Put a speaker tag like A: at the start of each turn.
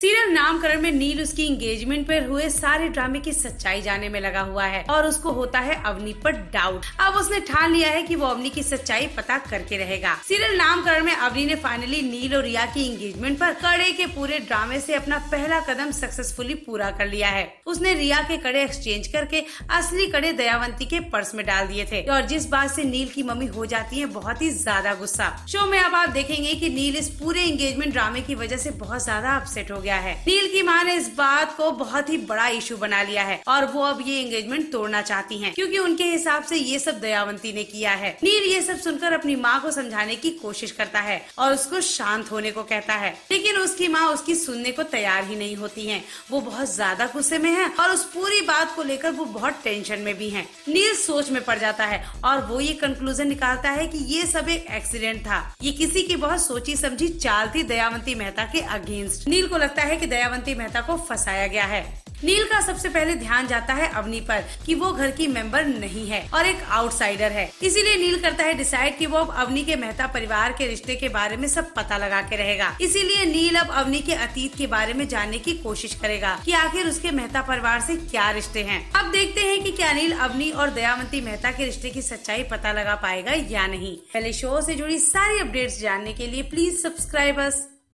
A: Serial नामकरण में नील उसकी एंगेजमेंट पर हुए सारे ड्रामे की सच्चाई जाने में लगा हुआ है और उसको होता है अवनी पर डाउट अब उसने ठान लिया है कि वो अवनी की सच्चाई पता करके रहेगा। सीरियल नामकरण में ने फाइनली नील और रिया की एंगेजमेंट पर कड़े के पूरे ड्रामे से अपना पहला कदम सक्सेसफुली पूरा कर लिया है। उसने रिया के कड़े एक्सचेंज करके असली कड़े दयावंती के पर्स में डाल दिए थे। और जिस बात से नील की मम्मी हो जाती है, बहुत ही ज़्यादा गुस्सा। शो में अब आप देखेंगे की नील इस पूरे एंगेजमेंट ड्रामे की वजह से बहुत ज़्यादा अपसेट हो गया है। नील की माँ ने इस बात को बहुत ही बड़ा इशू बना लिया है और वो अब ये एंगेजमेंट तोड़ना चाहती हैं, क्योंकि उनके हिसाब से ये सब दयावंती ने किया है। नील ये सब सुनकर अपनी माँ को समझाने की कोशिश करता है और उसको शांत होने को कहता है। लेकिन उसकी माँ उसकी सुनने को तैयार ही नहीं होती है। वो बहुत ज़्यादा गुस्से में है और उस पूरी बात को लेकर वो बहुत टेंशन में भी है। नील सोच में पड़ जाता है और वो ये कंक्लूजन निकालता है की ये सब एक एक्सीडेंट था। ये किसी की बहुत सोची समझी चाल थी दयावंती मेहता के अगेंस्ट। नील को लगता है की दयावंती मेहता को फंसाया गया है। नील का सबसे पहले ध्यान जाता है अवनी पर कि वो घर की मेंबर नहीं है और एक आउटसाइडर है। इसीलिए नील करता है डिसाइड कि वो अब अवनी के मेहता परिवार के रिश्ते के बारे में सब पता लगा के रहेगा। इसीलिए नील अब अवनी के अतीत के बारे में जानने की कोशिश करेगा कि आखिर उसके मेहता परिवार से क्या रिश्ते हैं। अब देखते हैं कि क्या नील अवनी और दयावंती मेहता के रिश्ते की सच्चाई पता लगा पाएगा या नहीं। पहले शो से जुड़ी सारी अपडेट्स जानने के लिए प्लीज़ सब्सक्राइब अस